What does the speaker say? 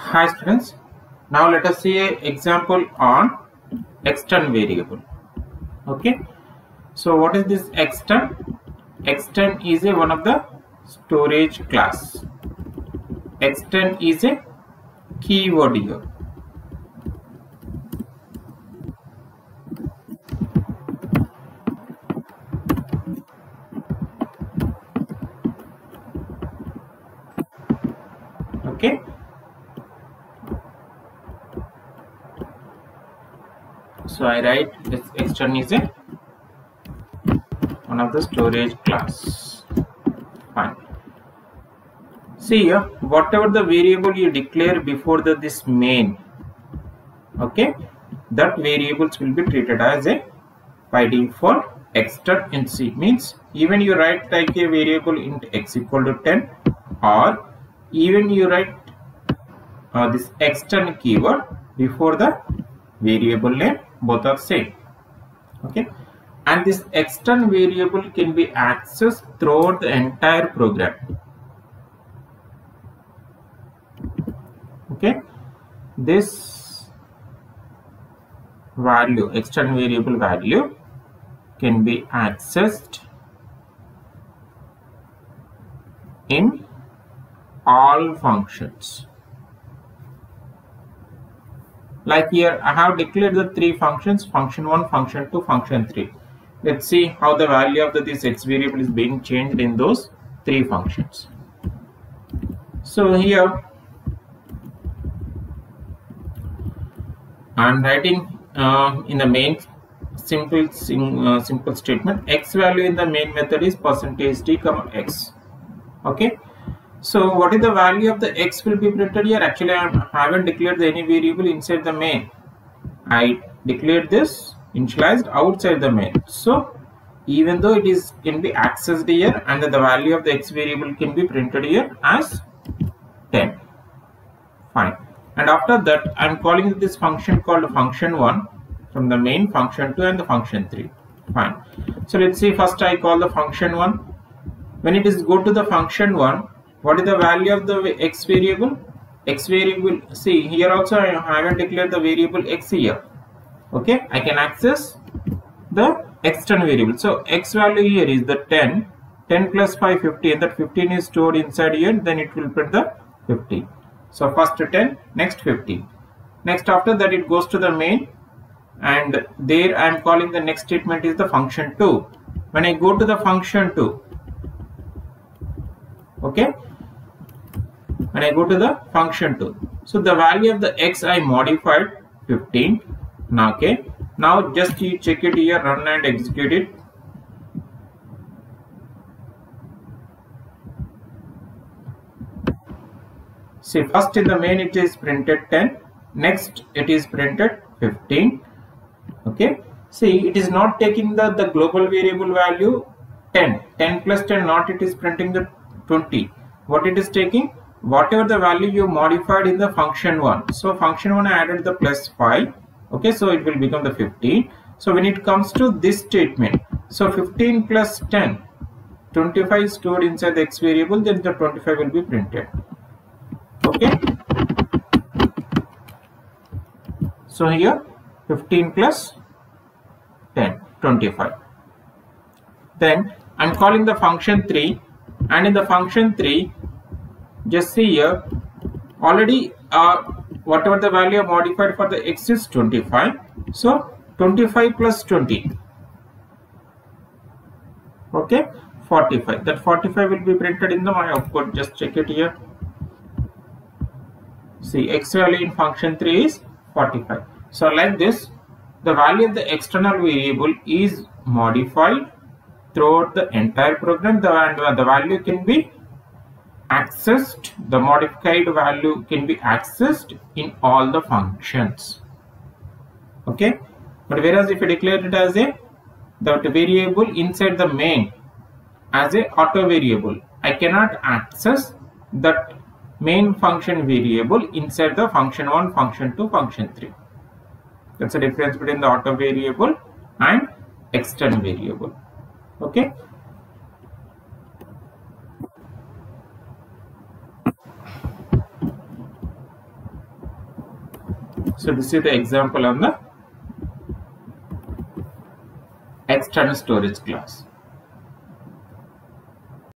Hi students. Now let us see an example on extern variable. Okay. So what is this extern? Extern is a one of the storage class. Extern is a keyword here. Okay. So I write this extern is a one of the storage class. Fine. See here, whatever the variable you declare before the this main, okay, that variables will be treated as a by default extern in C means even you write like a variable int x equal to 10 or even you write uh, this extern keyword before the variable name both are same. Okay? And this extern variable can be accessed throughout the entire program. Okay? This value extern variable value can be accessed in all functions like here I have declared the three functions function 1 function 2 function 3 let's see how the value of the, this x variable is being changed in those three functions. So here I'm writing uh, in the main simple uh, simple statement x value in the main method is percentage d comma x. Okay so what is the value of the x will be printed here? Actually, I haven't declared any variable inside the main. I declared this initialized outside the main. So even though it is can be accessed here and the value of the x variable can be printed here as 10. Fine. And after that, I am calling this function called function 1 from the main function 2 and the function 3. Fine. So let's see first I call the function 1. When it is go to the function 1, what is the value of the x variable? X variable see here also i haven't declared the variable x here. Okay i can access the external variable. So x value here is the 10 10 plus 5 15 that 15 is stored inside here then it will print the 15 so first 10 next 15 next after that it goes to the main and there i am calling the next statement is the function 2 when i go to the function 2 okay when I go to the function 2. So the value of the x I modified 15. Now okay. Now just you check it here, run and execute it. See first in the main it is printed 10. Next it is printed 15. Okay. See it is not taking the, the global variable value 10. 10 plus 10 not it is printing the 20. What it is taking? Whatever the value you modified in the function 1 so function 1 I added the plus 5 okay so it will become the 15 so when it comes to this statement so 15 plus 10 25 stored inside the x variable then the 25 will be printed. Okay? So here 15 plus 10 25 then I'm calling the function 3 and in the function 3 just see here. Already uh, whatever the value modified for the x is 25 so 25 plus 20 okay 45 that 45 will be printed in the my output just check it here. See x value in function 3 is 45 so like this the value of the external variable is modified throughout the entire program. The, and the value can be accessed the modified value can be accessed in all the functions. Okay? But whereas if you declare it as a that variable inside the main as a auto variable i cannot access that main function variable inside the function 1 function 2 function 3 that's the difference between the auto variable and external variable. Okay so this is the example on the external storage class